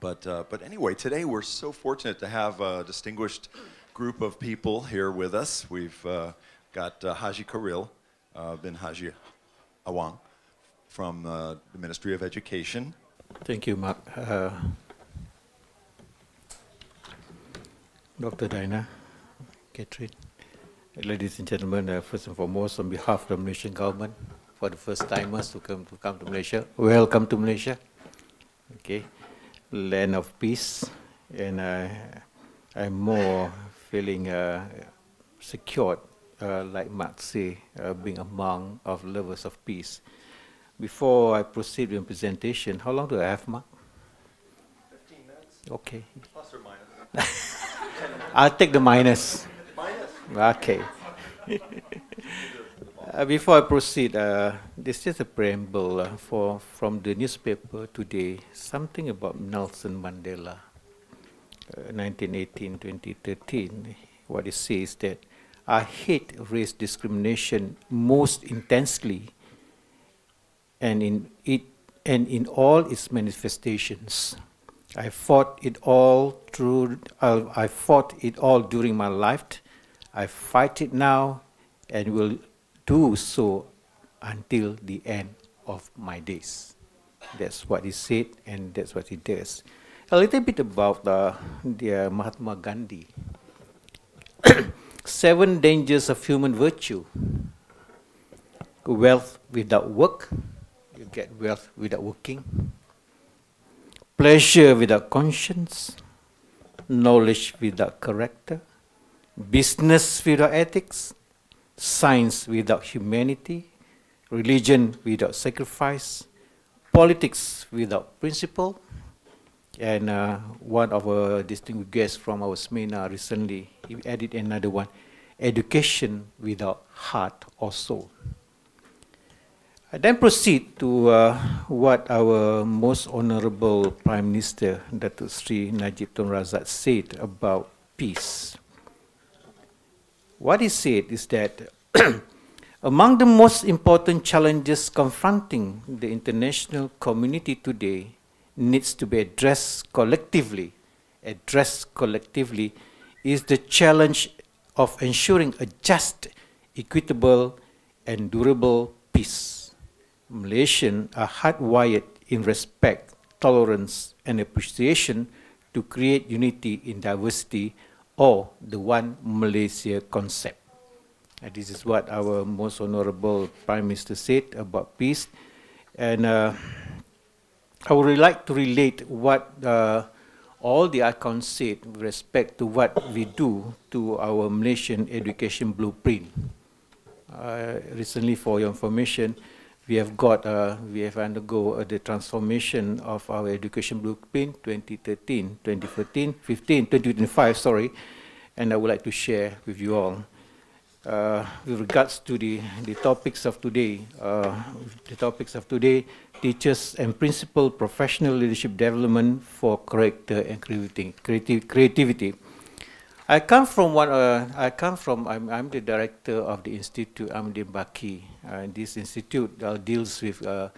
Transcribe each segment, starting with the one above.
But, uh, but anyway, today we're so fortunate to have a distinguished group of people here with us. We've uh, got uh, Haji Khairil uh, bin Haji Awang from uh, the Ministry of Education. Thank you, Mark. Uh, Dr. Dinah, Catherine, ladies and gentlemen, first and foremost, on behalf of the Malaysian government, for the first timers to come to come to Malaysia, welcome to Malaysia. Okay, land of peace, and uh, I'm more feeling uh, secured, uh, like Mark say, uh, being among of lovers of peace. Before I proceed with presentation, how long do I have, Mark? 15 minutes, Okay. plus or minus. I'll take the minus. minus. Okay. uh, before I proceed, uh, this is a preamble uh, for from the newspaper today. Something about Nelson Mandela, uh, 1918-2013. What it says that I hate race discrimination most intensely, and in it and in all its manifestations. I fought it all through. Uh, I fought it all during my life. I fight it now, and will do so until the end of my days. That's what he said, and that's what he does. A little bit about uh, the uh, Mahatma Gandhi. Seven dangers of human virtue. Wealth without work. You get wealth without working pleasure without conscience, knowledge without character, business without ethics, science without humanity, religion without sacrifice, politics without principle. And uh, one of our distinguished guests from our seminar recently, he added another one, education without heart or soul. I then proceed to uh, what our most honorable Prime Minister, Datuk Sri Najib Tun Razak, said about peace. What he said is that among the most important challenges confronting the international community today needs to be addressed collectively. Addressed collectively is the challenge of ensuring a just, equitable, and durable peace. Malaysians are hardwired in respect, tolerance, and appreciation to create unity in diversity or the one Malaysia concept. And this is what our most honorable Prime Minister said about peace. And uh, I would like to relate what uh, all the icons said with respect to what we do to our Malaysian education blueprint. Uh, recently, for your information, we have got, uh, we have undergo the transformation of our education blueprint 2013, 2014, 15, 2025, sorry, and I would like to share with you all. Uh, with regards to the, the topics of today, uh, the topics of today, teachers and principal professional leadership development for character and creativity. creativity. I come from one. Uh, I come from. I'm, I'm the director of the institute. Aminuddin Baki. Uh, this institute uh, deals with uh,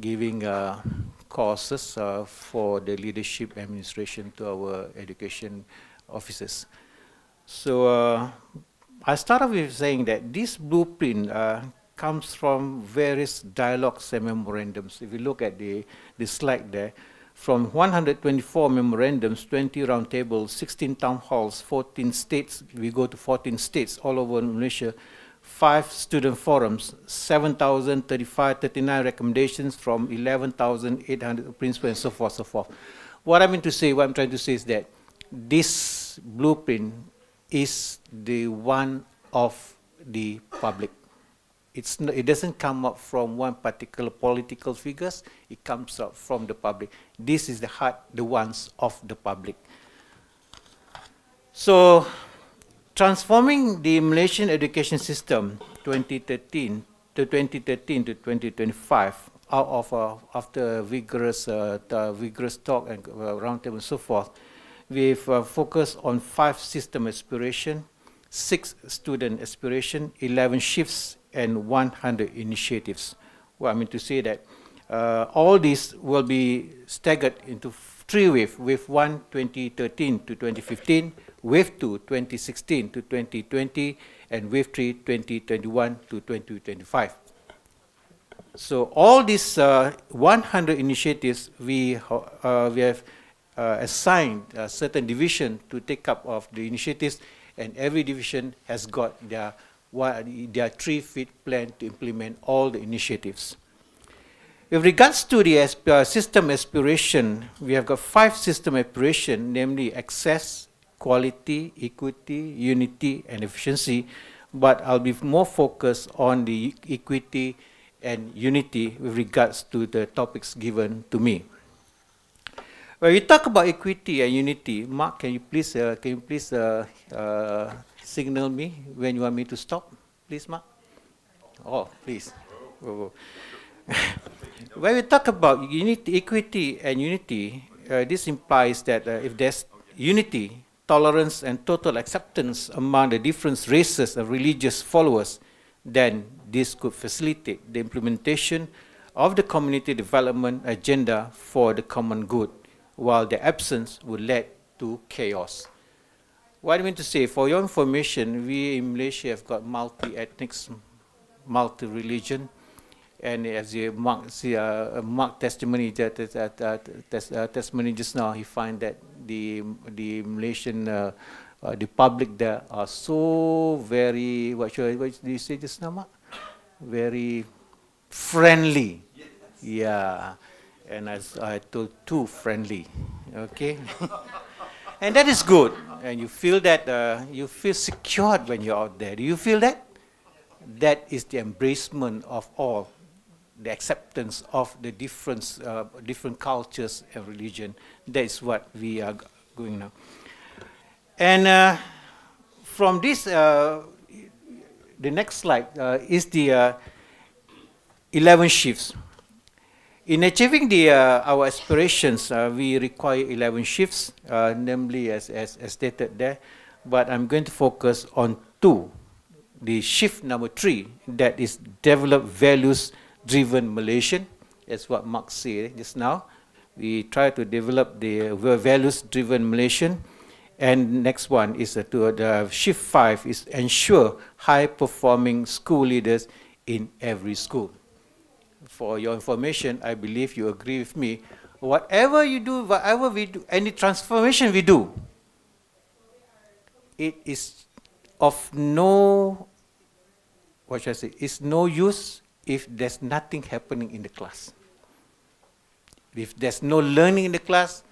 giving uh, courses uh, for the leadership administration to our education officers. So I started with saying that this blueprint uh, comes from various dialogues and memorandums. If you look at the the slide there from 124 memorandums, 20 roundtables, 16 town halls, 14 states, we go to 14 states all over Malaysia, five student forums, 7,035, 39 recommendations from 11,800 principals and so forth, so forth. What I mean to say, what I'm trying to say is that this blueprint is the one of the public it's it doesn't come up from one particular political figures. It comes up from the public. This is the heart, the ones of the public. So, transforming the Malaysian education system 2013 to 2013 to 2025 out of uh, after vigorous uh, vigorous talk and uh, roundtable and so forth, we've uh, focused on five system aspiration, six student aspiration, 11 shifts and 100 initiatives. Well, I mean to say that uh, all these will be staggered into three waves, wave 1 2013 to 2015, wave 2 2016 to 2020, and wave 3 2021 to 2025. So all these uh, 100 initiatives, we, uh, we have assigned a certain division to take up of the initiatives, and every division has got their, their three-feet plan to implement all the initiatives. With regards to the uh, system aspiration, we have got five system aspiration, namely access, quality, equity, unity, and efficiency. But I'll be more focused on the equity, and unity with regards to the topics given to me. When we talk about equity and unity, Mark, can you please uh, can you please uh, uh, signal me when you want me to stop, please, Mark? Oh, please. Oh. when we talk about unity, equity and unity, uh, this implies that uh, if there's unity, tolerance, and total acceptance among the different races and religious followers, then this could facilitate the implementation of the community development agenda for the common good, while the absence would lead to chaos. What I mean to say, for your information, we in Malaysia have got multi-ethnic, multi-religion, and as you mark, see uh, Mark testimony that uh, uh, tes uh, testimony just now, he find that the the Malaysian uh, uh, the public there are so very what should what did you say just now, Mark? very friendly. Yes. Yeah. And as I told, too friendly. Okay? and that is good. And you feel that uh, you feel secured when you're out there. Do you feel that? That is the embracement of all, the acceptance of the different, uh, different cultures and religion. That is what we are going now. And uh, from this uh, the next slide uh, is the uh, 11 shifts. In achieving the, uh, our aspirations, uh, we require 11 shifts, uh, namely as, as, as stated there, but I'm going to focus on two. The shift number three, that is develop values-driven Malaysian, as what Mark said just now. We try to develop the values-driven Malaysian, and next one is uh, to the shift five is ensure high performing school leaders in every school. For your information, I believe you agree with me. Whatever you do, whatever we do, any transformation we do, it is of no, what should I say, it's no use if there's nothing happening in the class. If there's no learning in the class,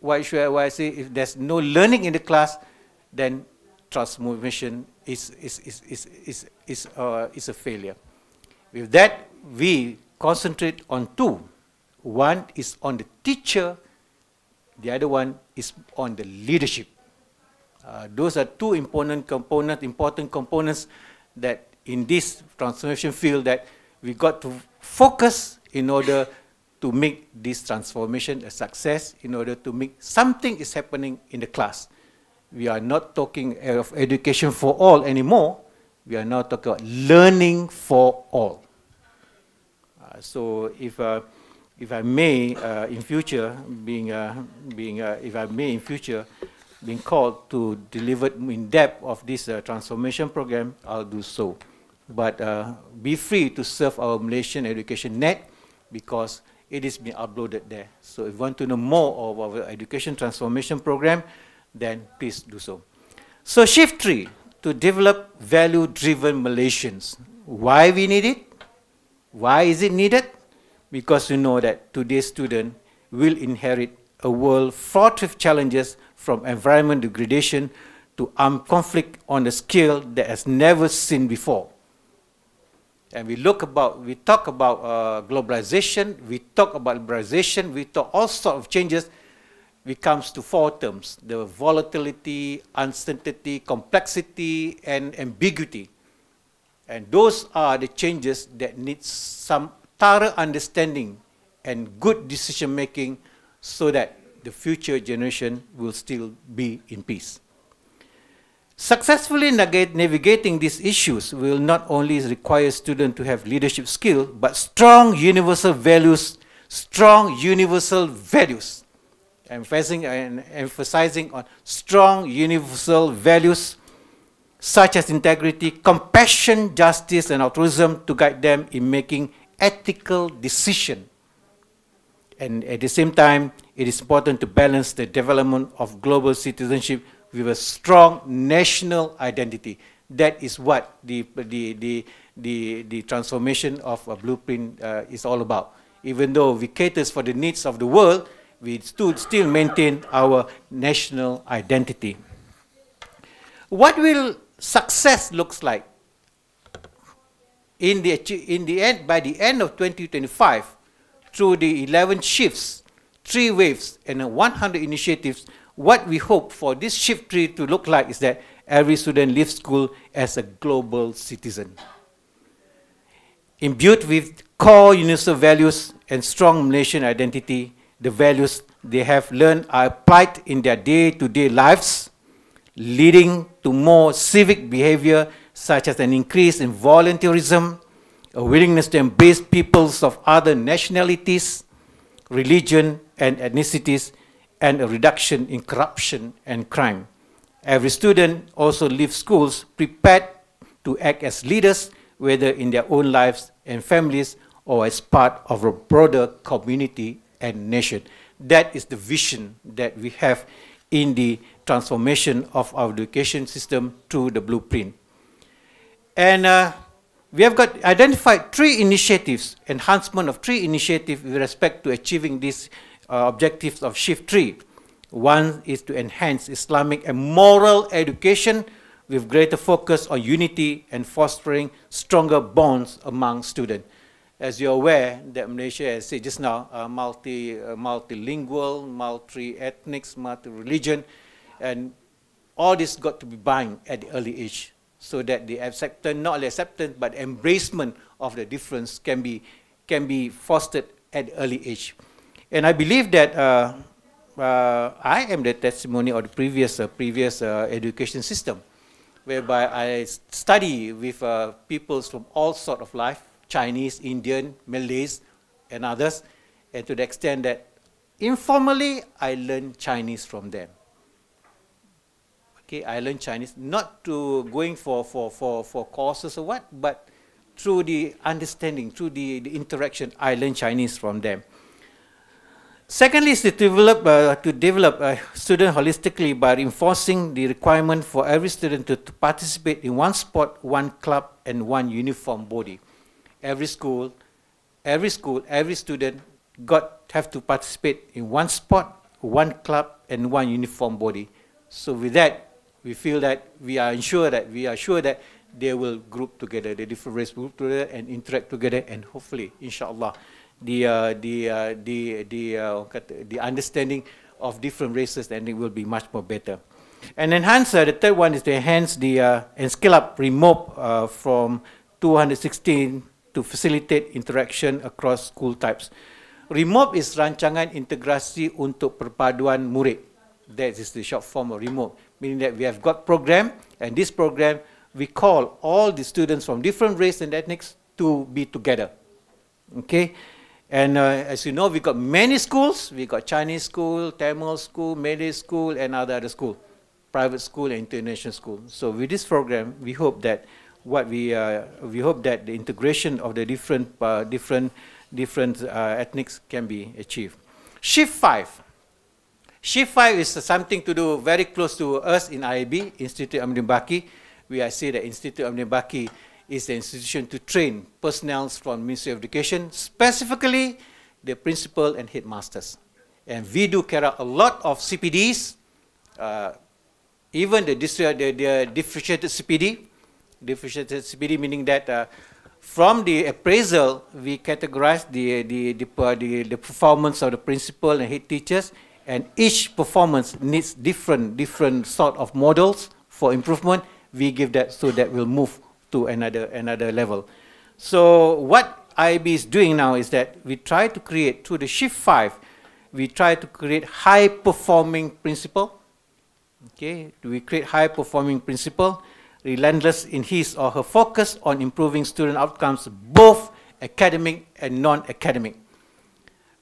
why should I, why I say if there's no learning in the class, then transformation is, is, is, is, is, is, uh, is a failure. With that, we concentrate on two. One is on the teacher, the other one is on the leadership. Uh, those are two important components, important components that in this transformation field that we got to focus in order to make this transformation a success in order to make something is happening in the class. We are not talking of education for all anymore. We are now talking about learning for all. So if, uh, if I may, uh, in future, being, uh, being if I may in future, being called to deliver in depth of this transformation program, I'll do so. But be free to serve our Malaysian education net because it is being uploaded there. So if you want to know more of our education transformation program, then please do so. So shift three, to develop value-driven Malaysians. Why we need it? Why is it needed? Because we know that today's student will inherit a world fraught with challenges from environment degradation to armed conflict on a scale that has never seen before and we look about, we talk about uh, globalization, we talk about liberalization, we talk all sorts of changes, we comes to four terms, the volatility, uncertainty, complexity, and ambiguity. And those are the changes that need some thorough understanding and good decision making so that the future generation will still be in peace. Successfully navigating these issues will not only require students to have leadership skill, but strong universal values strong universal values. Emphasizing, and emphasizing on strong universal values such as integrity, compassion, justice, and altruism to guide them in making ethical decisions. And at the same time, it is important to balance the development of global citizenship with a strong national identity. That is what the, the, the, the, the transformation of a blueprint uh, is all about. Even though we cater for the needs of the world, we still, still maintain our national identity. What will success looks like in the, in the end, by the end of 2025, through the 11 shifts, three waves, and 100 initiatives, what we hope for this shift tree to look like is that every student leaves school as a global citizen. Imbued with core universal values and strong Malaysian identity, the values they have learned are applied in their day-to-day -day lives leading to more civic behavior such as an increase in volunteerism, a willingness to embrace peoples of other nationalities, religion, and ethnicities, and a reduction in corruption and crime. Every student also leaves schools prepared to act as leaders, whether in their own lives and families or as part of a broader community and nation. That is the vision that we have in the transformation of our education system to the blueprint. And uh, we have got identified three initiatives, enhancement of three initiatives with respect to achieving these uh, objectives of Shift 3. One is to enhance Islamic and moral education with greater focus on unity and fostering stronger bonds among students. As you're aware, that Malaysia, as said just now, uh, multi, uh, multilingual, multi-ethnic, multi-religion, and all this got to be bind at the early age so that the acceptance, not only acceptance, but embracement of the difference can be, can be fostered at early age. And I believe that uh, uh, I am the testimony of the previous, uh, previous uh, education system, whereby I study with uh, peoples from all sort of life, Chinese, Indian, Malays, and others, and to the extent that informally I learn Chinese from them. Okay, I learn Chinese not to going for, for, for, for courses or what, but through the understanding, through the, the interaction, I learn Chinese from them. Secondly, is to develop, uh, to develop a student holistically by enforcing the requirement for every student to, to, participate in one sport, one club, and one uniform body. Every school, every school, every student got have to participate in one sport, one club, and one uniform body. So with that, we feel that we are sure that we are sure that they will group together, the different race group together and interact together, and hopefully, inshallah, the uh, the uh, the the uh, the understanding of different races, and it will be much more better. And enhance the third one is to enhance the uh, and scale up RIMUP uh, from 216 to facilitate interaction across school types. RIMUP is rancangan integrasi untuk perpaduan murid. That is the short form of RIMUP meaning that we have got program, and this program, we call all the students from different race and ethnics to be together. Okay? And uh, as you know, we got many schools. We got Chinese school, Tamil school, Malay school, and other other school, private school and international school. So with this program, we hope that what we uh, we hope that the integration of the different uh, different different uh, ethnics can be achieved. Shift five. Shift 5 is something to do very close to us in IAB, Institute Aminuddin Baki. We are say that Institute Aminuddin Baki is the institution to train personnel from Ministry of Education, specifically the principal and headmasters. And we do carry out a lot of CPDs, uh, even the, the, the differentiated CPD, differentiated CPD meaning that uh, from the appraisal, we categorize the, the, the, the, the performance of the principal and head teachers and each performance needs different different sort of models for improvement. We give that so that we'll move to another another level. So what IB is doing now is that we try to create through the shift 5 we try to create high performing principal okay we create high performing principal relentless in his or her focus on improving student outcomes both academic and non academic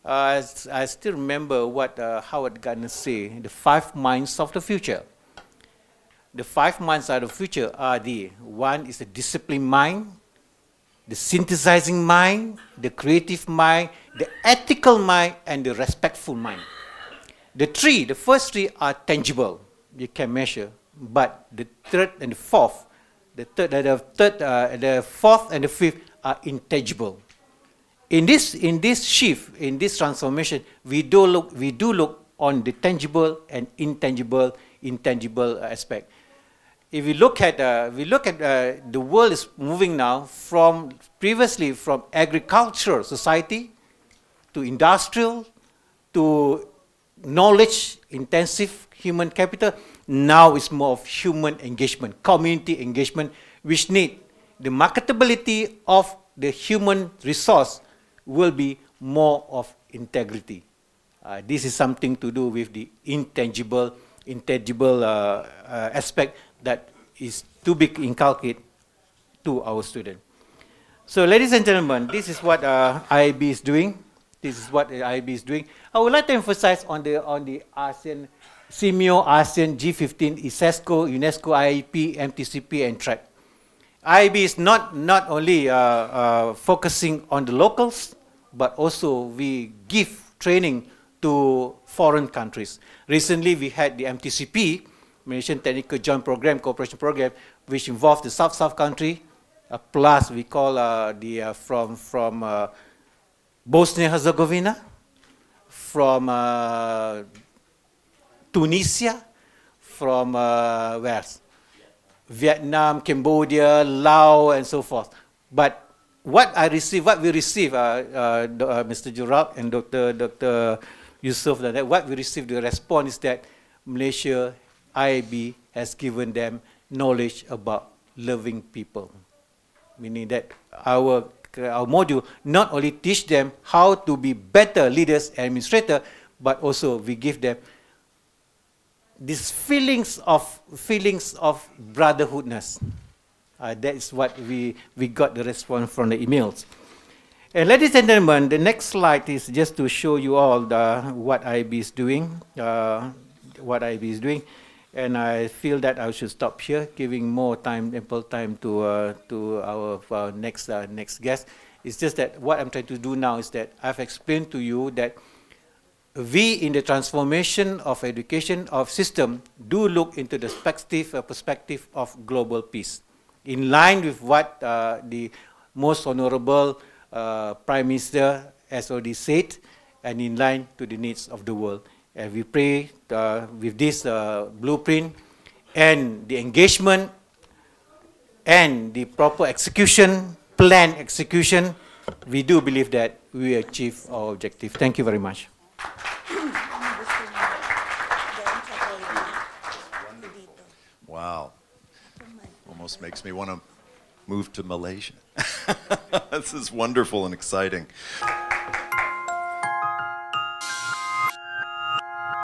Uh, s- I still remember what uh, Howard Gardner said, the five minds of the future. The five minds of the future are the one is the disciplined mind, the synthesizing mind, the creative mind, the ethical mind, and the respectful mind. The three, the first three are tangible, you can measure, but the third and the fourth, the third, the third, uh, the fourth and the fifth are intangible. In this, in this shift, in this transformation, we do look, we do look on the tangible and intangible, intangible aspect. If we look at, uh, we look at uh, the world is moving now from previously from agricultural society to industrial to knowledge intensive human capital now it's more of human engagement community engagement which need the marketability of the human resource will be more of integrity uh, this is something to do with the intangible intangible uh, uh, aspect that is to be inculcated to our student so, ladies and gentlemen, this is what uh, IAB is doing. This is what IAB is doing. I would like to emphasize on the on the ASEAN, SEAMEO, ASEAN, G15, ISESCO, UNESCO, IEP, MTCP, and TRAC. IAB is not not only uh, uh, focusing on the locals, but also we give training to foreign countries. Recently, we had the MTCP, Malaysian Technical Joint Program, Cooperation Program, which involved the South-South country, uh, plus we call uh, the uh, from from uh, Bosnia Herzegovina, from Tunisia, from uh, where? Vietnam, Cambodia, Laos, and so forth. But what I receive, what we receive, uh, uh, uh, Mr. Jurab and Dr. Dr. Yusuf, that what we receive, the response is that Malaysia, IIB has given them knowledge about loving people meaning that our our module not only teach them how to be better leaders and administrator, but also we give them these feelings of feelings of brotherhoodness. Uh, that is what we we got the response from the emails. And ladies and gentlemen, the next slide is just to show you all the, what IB is doing, uh, what IB is doing. And I feel that I should stop here, giving more time, ample time to, uh, to our, uh, next, uh, next guest. It's just that what I'm trying to do now is that I've explained to you that we in the transformation of education of system do look into the perspective, uh, perspective of global peace. In line with what uh, the most honorable uh, prime minister has already said and in line to the needs of the world. And we pray uh, with this uh, blueprint and the engagement and the proper execution plan execution we do believe that we achieve our objective. Thank you very much Almost makes me want to move to Malaysia. this is wonderful and exciting.